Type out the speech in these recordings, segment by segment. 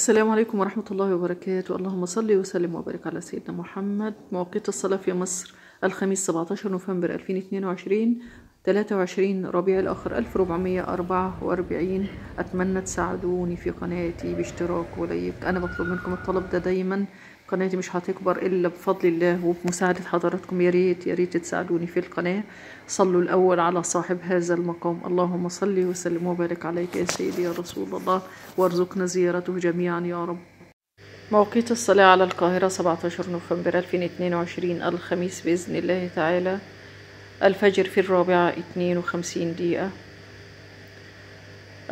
السلام عليكم ورحمة الله وبركاته. اللهم صل وسلم وبارك على سيدنا محمد. مواقيت الصلاة في مصر الخميس 17 نوفمبر 2022 23 ربيع الآخر 1444 أتمنى تساعدوني في قناتي باشتراك ولايك. أنا بطلب منكم الطلب ده دايما. قناتي مش هتكبر إلا بفضل الله وبمساعدة حضراتكم. يا ريت يا ريت تساعدوني في القناة. صلوا الأول على صاحب هذا المقام. اللهم صل وسلم وبارك عليك يا سيدي يا رسول الله. وارزقنا زيارته جميعا يا رب. مواقيت الصلاة على القاهرة 17 نوفمبر 2022 الخميس بإذن الله تعالى. الفجر في الرابعة 52 دقيقة.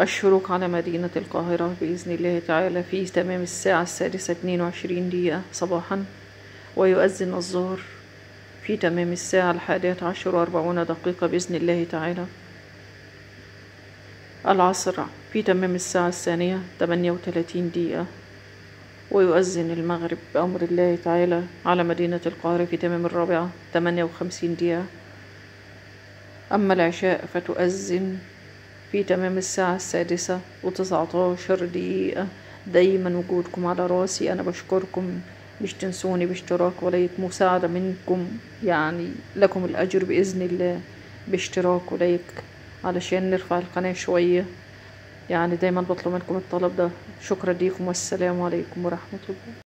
الشروق على مدينة القاهرة بإذن الله تعالى في تمام الساعة السادسة 22 دقيقة صباحا. ويؤذن الظهر في تمام الساعة الحادية عشر وأربعون دقيقة بإذن الله تعالى. العصر في تمام الساعة الثانية 38 دقيقة. ويؤذن المغرب بأمر الله تعالى على مدينة القاهرة في تمام الرابعة 58 دقيقة. أما العشاء فتؤذن في تمام الساعة السادسة وتسعة عشر دقيقة. دايما وجودكم على رأسي. أنا بشكركم. مش تنسوني باشتراك ولايك مساعدة منكم. يعني لكم الأجر بإذن الله. باشتراك ولايك. علشان نرفع القناة شوية. يعني دايما بطلب منكم الطلب ده. شكرا ليكم والسلام عليكم ورحمة الله.